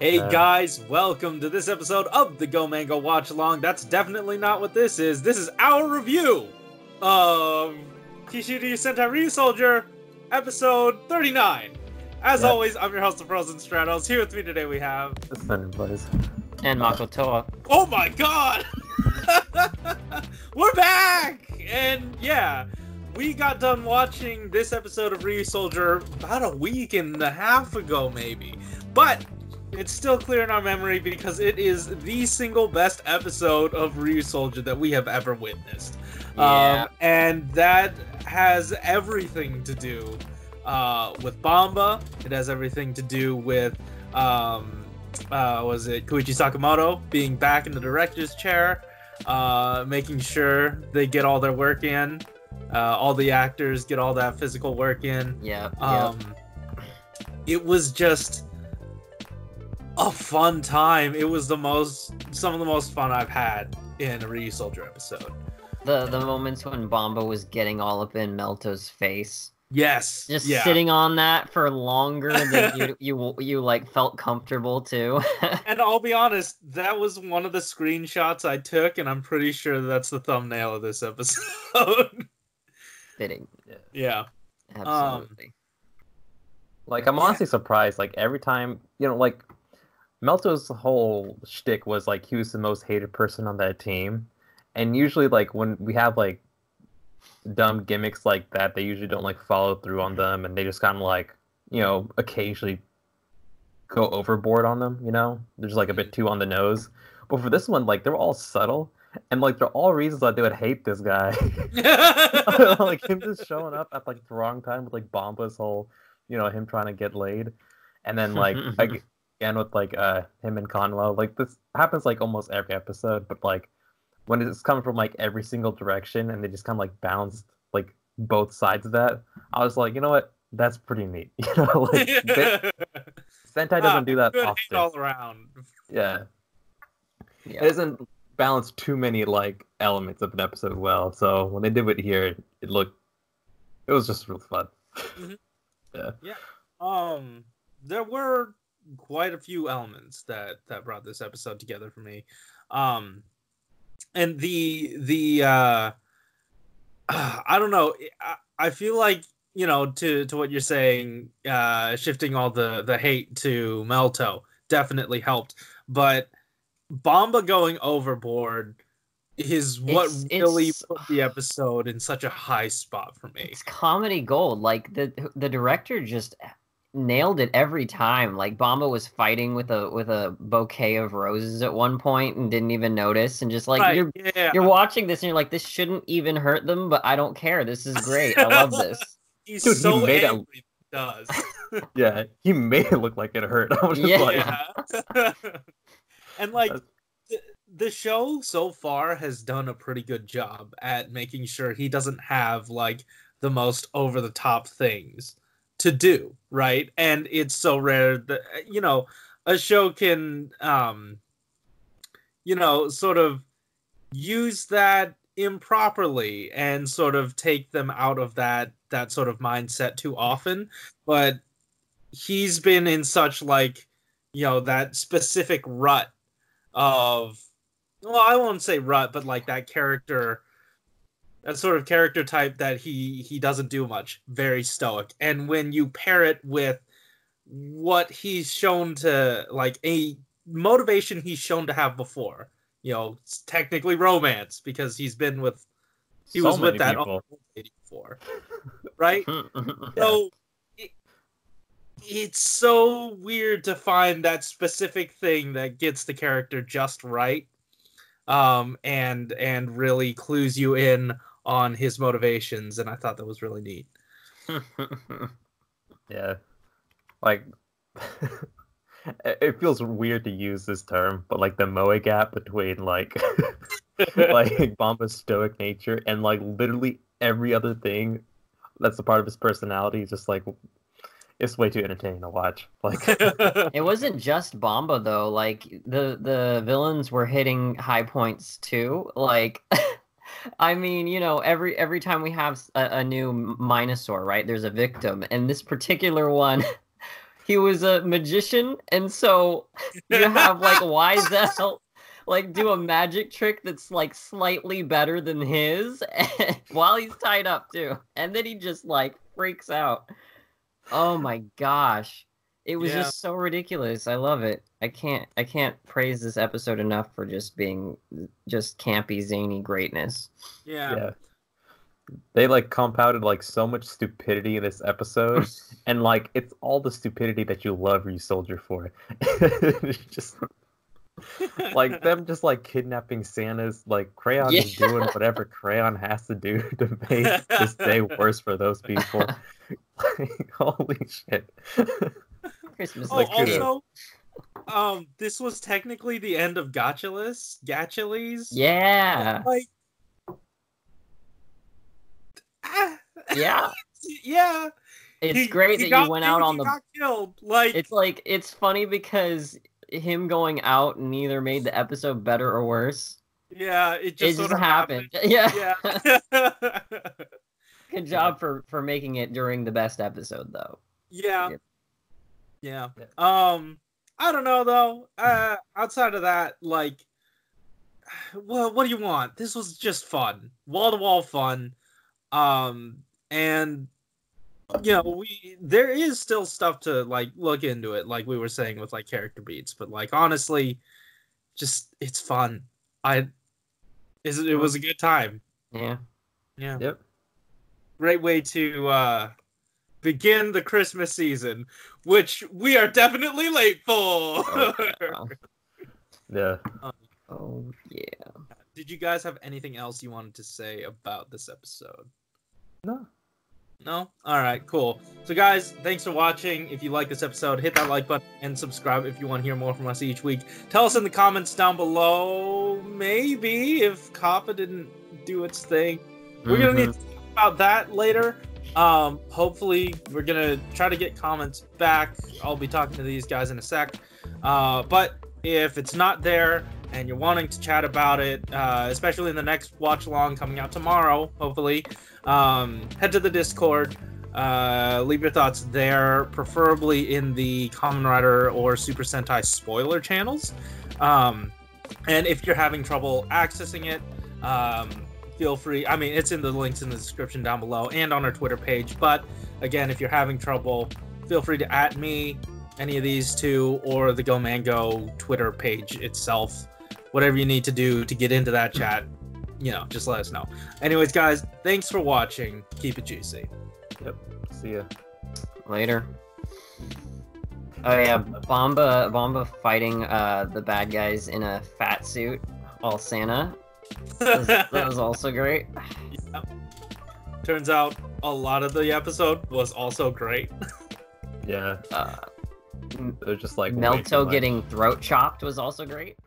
Hey guys, welcome to this episode of the Go Mango Watch Along. That's definitely not what this is. This is our review of Kishiryu Sentai Ryusoulger, episode 39. As Yep. always, I'm your host of Frozen Stratos. Here with me today we have. The Thunder Boys. And Makotoa. Oh my god! We're back! And yeah, we got done watching this episode of Ryusoulger about a week and a half ago, maybe. But it's still clear in our memory because it is the single best episode of Ryusoulger that we have ever witnessed. Yeah. Um, and that has everything to do uh, with Bamba. It has everything to do with um, uh, was it Koichi Sakamoto being back in the director's chair, uh, making sure they get all their work in, uh, all the actors get all that physical work in. Yeah. Um, it was just a fun time. It was the most, some of the most fun I've had in a Ryusoulger episode. the the moments when Bamba was getting all up in Melto's face, Yes, just yeah. sitting on that for longer than you you you like felt comfortable too. And I'll be honest, that was one of the screenshots I took, and I'm pretty sure that's the thumbnail of this episode. Fitting, yeah. absolutely. Um, like I'm honestly surprised. Like every time, you know, like Melto's whole shtick was like he was the most hated person on that team, and usually like when we have like dumb gimmicks like that, they usually don't like follow through on them, and they just kind of like you know occasionally go overboard on them. You know, they're just like a bit too on the nose. But for this one, like they're all subtle, and like they're all reasons that they would hate this guy. like him just showing up at like the wrong time with like Bamba's whole, you know, him trying to get laid, and then like again with like uh him and Conwell. Like this happens like almost every episode, but like when it's coming from like every single direction and they just kind of like bounce like both sides of that, I was like, you know what, that's pretty neat. You know, like they- Sentai doesn't do that Good often. all around. Yeah, yeah. it doesn't balance too many like elements of an episode well. So when they did it here, it looked, it was just real fun. Yeah. Yeah. Um, there were quite a few elements that that brought this episode together for me. Um, and the the uh, I don't know. I, I feel like you know to to what you're saying, uh, shifting all the the hate to Melto definitely helped, but Bamba going overboard is what It's- really it's- put the episode in such a high spot for me. It's comedy gold. Like the the director just nailed it every time. Like Bamba was fighting with a with a bouquet of roses at one point and didn't even notice, and just like Right, you're yeah, you're watching this and you're like, this shouldn't even hurt them, but I don't care. This is great. I love this. He's Dude, he so made angry. He does. Yeah, he made it look like it hurt. I was just Yeah. like, Yeah. and like That's- the, the show so far has done a pretty good job at making sure he doesn't have like the most over the top things to do, right? And it's so rare that you know, a show can um you know, sort of use that improperly and sort of take them out of that that sort of mindset too often but he's been in such like you know that specific rut of well i won't say rut but like that character that sort of character type that he he doesn't do much. Very stoic. And when you pair it with what he's shown to like a motivation he's shown to have before you know it's technically romance because he's been with he so was with that before right? So it, it's so weird to find that specific thing that gets the character just right um and and really clues you in on his motivations and i thought that was really neat yeah, like it it feels weird to use this term, but like the moe gap between like like Bamba's stoic nature and like literally every other thing that's a part of his personality is just like it's way too entertaining to watch. Like It wasn't just Bomba though. Like the the villains were hitting high points too. Like I mean, you know, every every time we have a, a new Minosaur, right? There's a victim, and this particular one, he was a magician, and so you have like Wiserue like do a magic trick that's like slightly better than his while he's tied up too. And then he just like freaks out. Oh my gosh. It was Yeah. just so ridiculous. I love it. I can't I can't praise this episode enough for just being just campy zany greatness. yeah. Yeah. They like compounded like so much stupidity in this episode, and like it's all the stupidity that you love Ryusoulger for. Just like them just like kidnapping Santa's like Kureon is doing whatever Kureon has to do to make this day worse for those people. Like, holy shit. Christmas Oh, Like, is kudos. cute. also, um, this was technically the end of Gachireus, Gachireus. Yeah. Like, ah, Yeah. yeah. It's he- great he that got you went out on he the killed. Like, It's like it's funny because him going out neither made the episode better or worse. yeah, it It just, just of happened. Yeah. Yeah. Good job for for making it during the best episode though. yeah. Yeah. Um, I don't know though. Uh, outside of that, like, well, what do you want? This was just fun, wall to wall fun. Um, and you know, we there is still stuff to like look into it, like we were saying with like character beats, but like honestly, just it's fun. I, is it was a good time. Yeah. Yeah. Yep. great way to uh begin the Christmas season, which we are definitely late for. Oh, yeah. Yeah. Oh yeah. Did you guys have anything else you wanted to say about this episode? No. No? All right, cool. So, guys, thanks for watching. If you like this episode, hit that like button and subscribe if you want to hear more from us each week. Tell us in the comments down below, maybe if Kappa didn't do its thing. We're gonna need mm-hmm. to talk about that later. Um, hopefully, we're gonna try to get comments back. I'll be talking to these guys in a sec. Uh, but if it's not there and you're wanting to chat about it, uh, especially in the next watch along coming out tomorrow, hopefully, um, head to the Discord. Uh, leave your thoughts there, preferably in the Kamen Rider or Super Sentai spoiler channels. Um, and if you're having trouble accessing it, um, feel free. I mean, it's in the links in the description down below and on our Twitter page. But again, if you're having trouble, feel free to at me, any of these two, or the Go Mango Twitter page itself. Whatever you need to do to get into that chat, you know, just let us know. Anyways, guys, thanks for watching. Keep it juicy. Yep. See ya. Later. Oh yeah, Bamba Bamba fighting uh the bad guys in a fat suit, all Santa. That was, also great. Yeah. Turns out a lot of the episode was also great. Yeah. Uh, They're just like Melto getting throat chopped was also great.